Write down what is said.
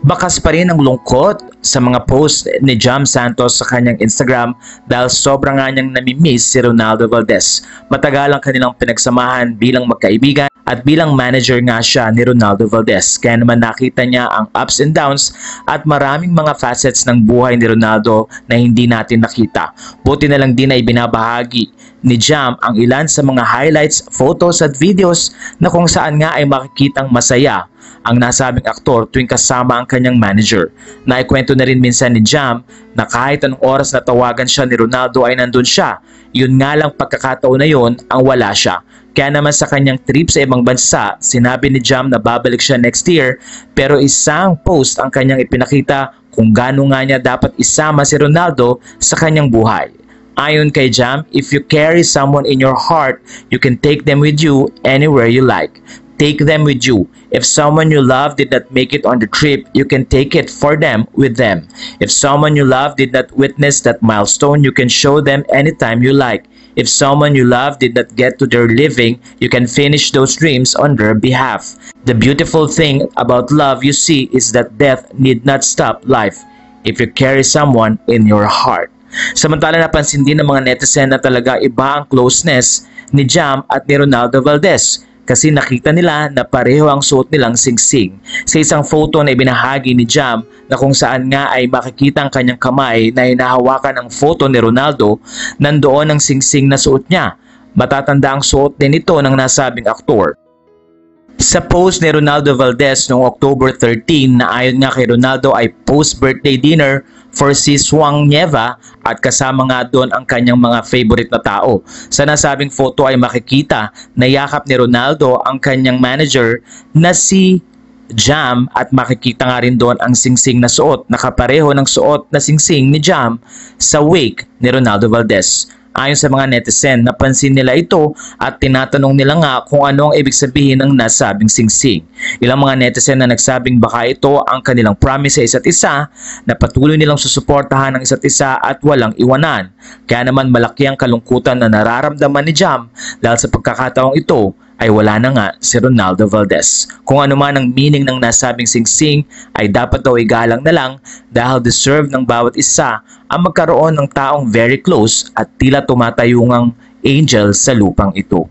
Bakas pa rin ang lungkot sa mga post ni Jam Santos sa kanyang Instagram dahil sobrang nga niyang namimiss si Ronaldo Valdez. Matagal ang kanilang pinagsamahan bilang magkaibigan at bilang manager nga siya ni Ronaldo Valdez. Kaya naman nakita niya ang ups and downs at maraming mga facets ng buhay ni Ronaldo na hindi natin nakita. Buti na lang din ay binabahagi ni Jam ang ilan sa mga highlights, photos at videos na kung saan nga ay makikitang masaya ang nasabing aktor tuwing kasama ang kanyang manager. Naikwento na rin minsan ni Jam na kahit anong oras na tawagan siya ni Ronaldo ay nandun siya. Yun nga lang pagkakataon na yun ang wala siya. Kaya naman sa kanyang trip sa ibang bansa, sinabi ni Jam na babalik siya next year pero isang post ang kanyang ipinakita kung gaano nga niya dapat isama si Ronaldo sa kanyang buhay. Ayon kay Jam, if you carry someone in your heart, you can take them with you anywhere you like. Take them with you. If someone you love did not make it on the trip, you can take it for them with them. If someone you love did not witness that milestone, you can show them anytime you like. If someone you love did not get to their living, you can finish those dreams on their behalf. The beautiful thing about love you see is that death need not stop life if you carry someone in your heart. Samantala napansin din ng mga netizen na talaga iba ang closeness ni Jam at ni Ronaldo Valdez kasi nakita nila na pareho ang suot nilang singsing. Sa isang photo na ibinahagi ni Jam na kung saan nga ay makikita ang kanyang kamay na hinahawakan ang photo ni Ronaldo, nandoon ang singsing na suot niya. Matatanda ang suot din ito ng nasabing aktor. Sa post ni Ronaldo Valdez noong October 13 na ayon nga kay Ronaldo ay post-birthday dinner for si Swang Nieva at kasama nga doon ang kanyang mga favorite na tao. Sa nasabing photo ay makikita na yakap ni Ronaldo ang kanyang manager na si Jam at makikita nga rin doon ang singsing na suot, nakapareho ng suot na singsing ni Jam sa wake ni Ronaldo Valdez. Ayon sa mga netizen, napansin nila ito at tinatanong nila nga kung ano ang ibig sabihin ng nasabing singsing. Ilang mga netizen na nagsabing baka ito ang kanilang promise sa isa't isa na patuloy nilang susuportahan ng isa't isa at walang iwanan. Kaya naman malaki ang kalungkutan na nararamdaman ni Jam dahil sa pagkakataong ito ay wala na nga si Ronaldo Valdez. Kung ano man ang meaning ng nasabing singsing ay dapat daw igalang na lang dahil deserve ng bawat isa ang magkaroon ng taong very close at tila tumatayungang angel sa lupang ito.